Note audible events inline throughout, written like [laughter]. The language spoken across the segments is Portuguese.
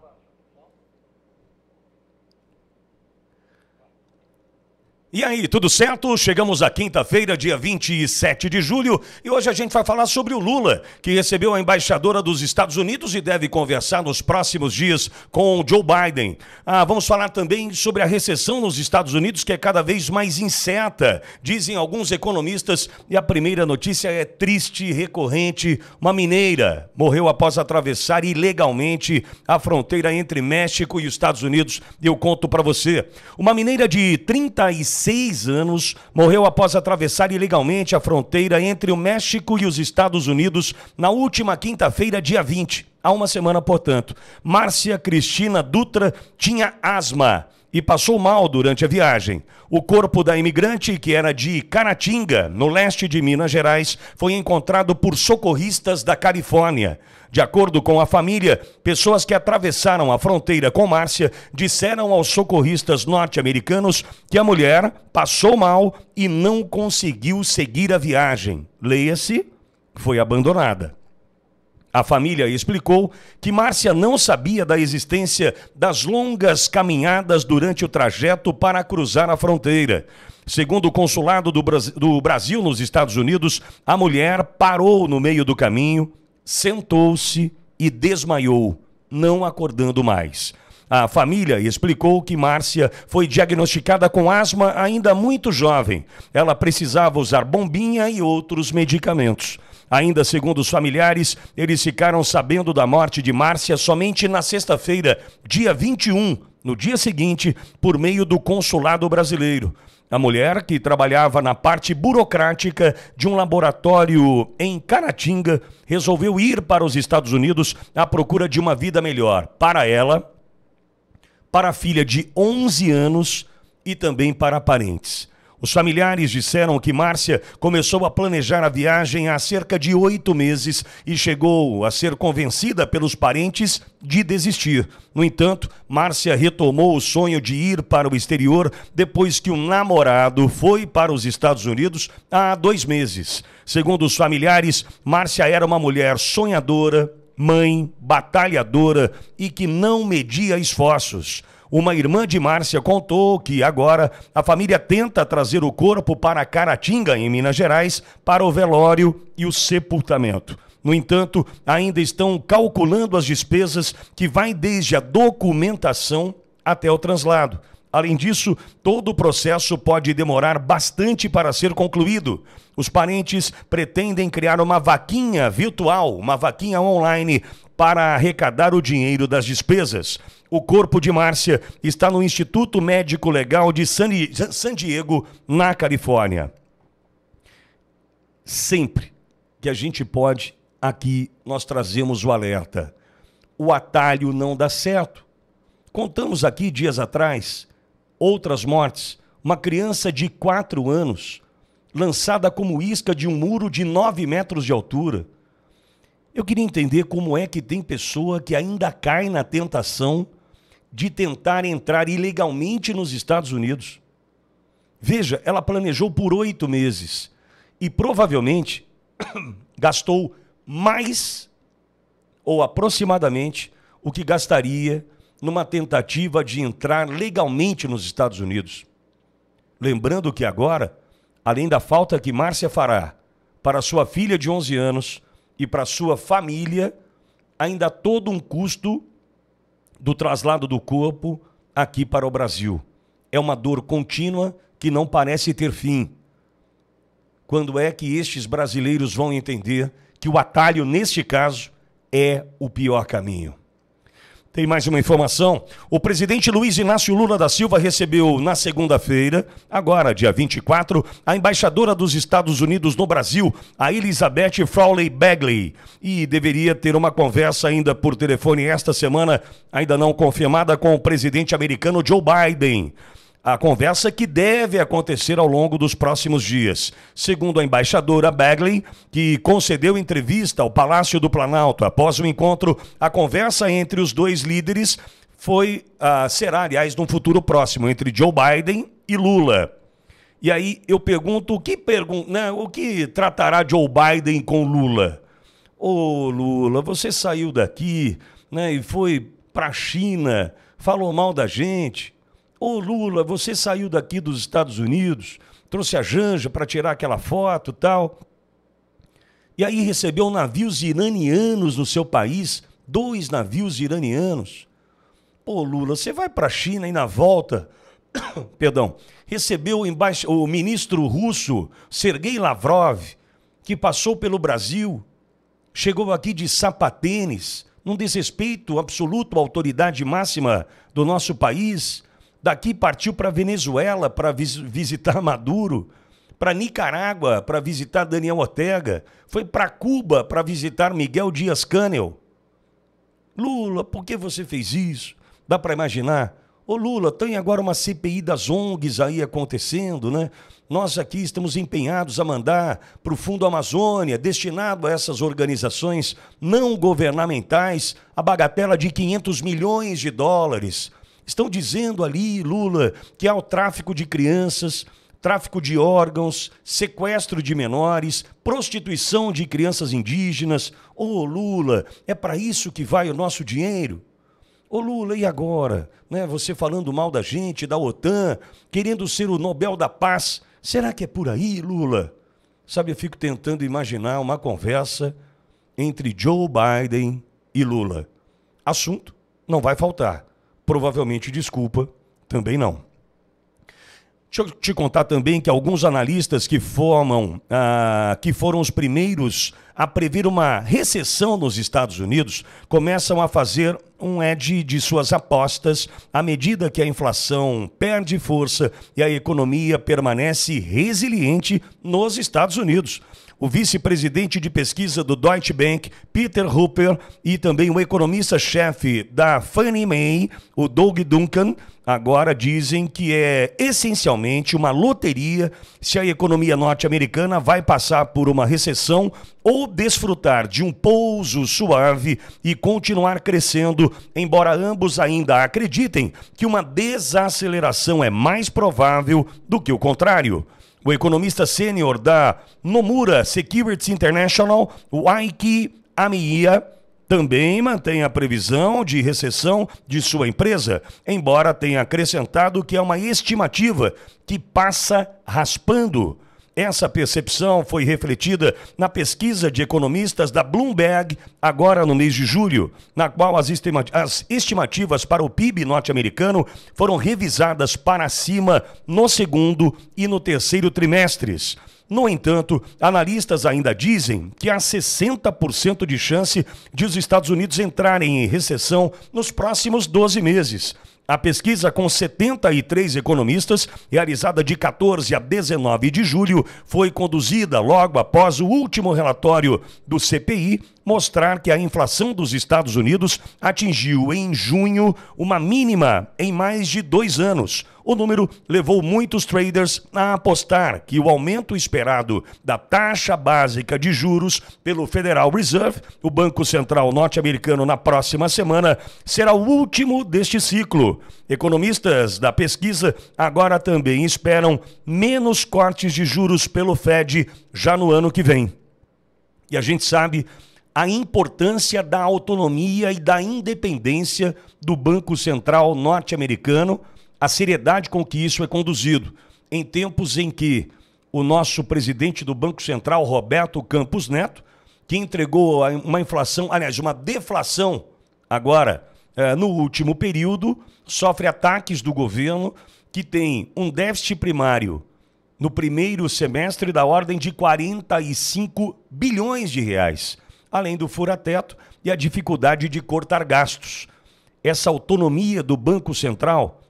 How about you? E aí, tudo certo? Chegamos à quinta-feira, dia 27 de julho, e hoje a gente vai falar sobre o Lula, que recebeu a embaixadora dos Estados Unidos e deve conversar nos próximos dias com Joe Biden. Ah, vamos falar também sobre a recessão nos Estados Unidos, que é cada vez mais incerta, dizem alguns economistas, e a primeira notícia é triste e recorrente. Uma mineira morreu após atravessar ilegalmente a fronteira entre México e os Estados Unidos. Eu conto para você. Uma mineira de 36 seis anos, morreu após atravessar ilegalmente a fronteira entre o México e os Estados Unidos na última quinta-feira, dia 20. Há uma semana, portanto. Márcia Cristina Dutra tinha asma e passou mal durante a viagem. O corpo da imigrante, que era de Caratinga, no leste de Minas Gerais, foi encontrado por socorristas da Califórnia. De acordo com a família, pessoas que atravessaram a fronteira com Márcia disseram aos socorristas norte-americanos que a mulher passou mal e não conseguiu seguir a viagem. Leia-se, foi abandonada. A família explicou que Márcia não sabia da existência das longas caminhadas durante o trajeto para cruzar a fronteira. Segundo o consulado do, Brasil nos Estados Unidos, a mulher parou no meio do caminho, sentou-se e desmaiou, não acordando mais. A família explicou que Márcia foi diagnosticada com asma ainda muito jovem. Ela precisava usar bombinha e outros medicamentos. Ainda segundo os familiares, eles ficaram sabendo da morte de Márcia somente na sexta-feira, dia 21, no dia seguinte, por meio do consulado brasileiro. A mulher, que trabalhava na parte burocrática de um laboratório em Caratinga, resolveu ir para os Estados Unidos à procura de uma vida melhor para ela, para a filha de 11 anos e também para parentes. Os familiares disseram que Márcia começou a planejar a viagem há cerca de oito meses e chegou a ser convencida pelos parentes de desistir. No entanto, Márcia retomou o sonho de ir para o exterior depois que o namorado foi para os Estados Unidos há dois meses. Segundo os familiares, Márcia era uma mulher sonhadora, mãe, batalhadora e que não media esforços. Uma irmã de Márcia contou que agora a família tenta trazer o corpo para Caratinga, em Minas Gerais, para o velório e o sepultamento. No entanto, ainda estão calculando as despesas que vai desde a documentação até o translado. Além disso, todo o processo pode demorar bastante para ser concluído. Os parentes pretendem criar uma vaquinha virtual, uma vaquinha online, para arrecadar o dinheiro das despesas. O corpo de Márcia está no Instituto Médico Legal de San Diego, na Califórnia. Sempre que a gente pode, aqui nós trazemos o alerta. O atalho não dá certo. Contamos aqui dias atrás outras mortes. Uma criança de 4 anos lançada como isca de um muro de 9 metros de altura. Eu queria entender como é que tem pessoa que ainda cai na tentação de tentar entrar ilegalmente nos Estados Unidos. Veja, ela planejou por oito meses e provavelmente [coughs] gastou mais ou aproximadamente o que gastaria numa tentativa de entrar legalmente nos Estados Unidos. Lembrando que agora, além da falta que Márcia fará para sua filha de 11 anos e para sua família, ainda há todo um custo do traslado do corpo aqui para o Brasil. É uma dor contínua que não parece ter fim. Quando é que estes brasileiros vão entender que o atalho, neste caso, é o pior caminho? Tem mais uma informação. O presidente Luiz Inácio Lula da Silva recebeu na segunda-feira, agora dia 24, a embaixadora dos Estados Unidos no Brasil, a Elizabeth Frawley Bagley, e deveria ter uma conversa ainda por telefone esta semana, ainda não confirmada com o presidente americano Joe Biden a conversa que deve acontecer ao longo dos próximos dias. Segundo a embaixadora Bagley, que concedeu entrevista ao Palácio do Planalto após o encontro, a conversa entre os dois líderes foi uh, será, aliás, num futuro próximo entre Joe Biden e Lula. E aí eu pergunto o que pergun né, o que tratará Joe Biden com Lula? Ô Lula, você saiu daqui, né, e foi para a China, falou mal da gente. Ô Lula, você saiu daqui dos Estados Unidos, trouxe a Janja para tirar aquela foto tal. E aí recebeu navios iranianos no seu país, dois navios iranianos. Pô, Lula, você vai para a China e na volta, [coughs] perdão, recebeu o, embaix... o ministro russo Sergei Lavrov, que passou pelo Brasil, chegou aqui de sapatênis, num desrespeito absoluto à autoridade máxima do nosso país. Daqui partiu para Venezuela para vis visitar Maduro, para Nicarágua para visitar Daniel Ortega, foi para Cuba para visitar Miguel Dias-Canel. Lula, por que você fez isso? Dá para imaginar? Ô Lula, tem agora uma CPI das ONGs aí acontecendo, né? Nós aqui estamos empenhados a mandar para o Fundo Amazônia, destinado a essas organizações não governamentais, a bagatela de 500 milhões de dólares. Estão dizendo ali, Lula, que há o tráfico de crianças, tráfico de órgãos, sequestro de menores, prostituição de crianças indígenas. Ô oh, Lula, é para isso que vai o nosso dinheiro? Ô Lula, e agora? Né, você falando mal da gente, da OTAN, querendo ser o Nobel da Paz. Será que é por aí, Lula? Sabe, eu fico tentando imaginar uma conversa entre Joe Biden e Lula. Assunto não vai faltar. Provavelmente desculpa também não. Deixa eu te contar também que alguns analistas que formam, ah, que foram os primeiros a prever uma recessão nos Estados Unidos, começam a fazer um edge de suas apostas à medida que a inflação perde força e a economia permanece resiliente nos Estados Unidos. O vice-presidente de pesquisa do Deutsche Bank, Peter Hooper, e também o economista-chefe da Fannie Mae, o Doug Duncan, agora dizem que é essencialmente uma loteria se a economia norte-americana vai passar por uma recessão ou desfrutar de um pouso suave e continuar crescendo, embora ambos ainda acreditem que uma desaceleração é mais provável do que o contrário. O economista sênior da Nomura Securities International, o Aiki Amiya, também mantém a previsão de recessão de sua empresa, embora tenha acrescentado que é uma estimativa que passa raspando. Essa percepção foi refletida na pesquisa de economistas da Bloomberg, agora no mês de julho, na qual as, estimativas para o PIB norte-americano foram revisadas para cima no segundo e no terceiro trimestres. No entanto, analistas ainda dizem que há 60% de chance de os Estados Unidos entrarem em recessão nos próximos 12 meses. A pesquisa com 73 economistas, realizada de 14 a 19 de julho, foi conduzida logo após o último relatório do CPI mostrar que a inflação dos Estados Unidos atingiu em junho uma mínima em mais de dois anos. O número levou muitos traders a apostar que o aumento esperado da taxa básica de juros pelo Federal Reserve, o Banco Central norte-americano, na próxima semana, será o último deste ciclo. Economistas da pesquisa agora também esperam menos cortes de juros pelo Fed já no ano que vem. E a gente sabe a importância da autonomia e da independência do Banco Central norte-americano, a seriedade com que isso é conduzido, em tempos em que o nosso presidente do Banco Central, Roberto Campos Neto, que entregou uma inflação, aliás, uma deflação agora eh, no último período, sofre ataques do governo que tem um déficit primário no primeiro semestre da ordem de 45 bilhões de reais além do fura-teto e a dificuldade de cortar gastos. Essa autonomia do Banco Central,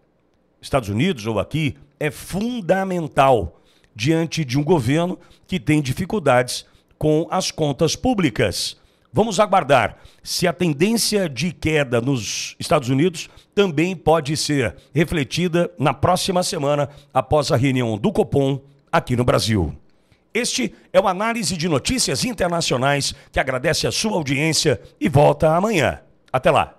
Estados Unidos ou aqui, é fundamental diante de um governo que tem dificuldades com as contas públicas. Vamos aguardar se a tendência de queda nos Estados Unidos também pode ser refletida na próxima semana após a reunião do Copom aqui no Brasil. Este é o Análise de Notícias Internacionais que agradece a sua audiência e volta amanhã. Até lá.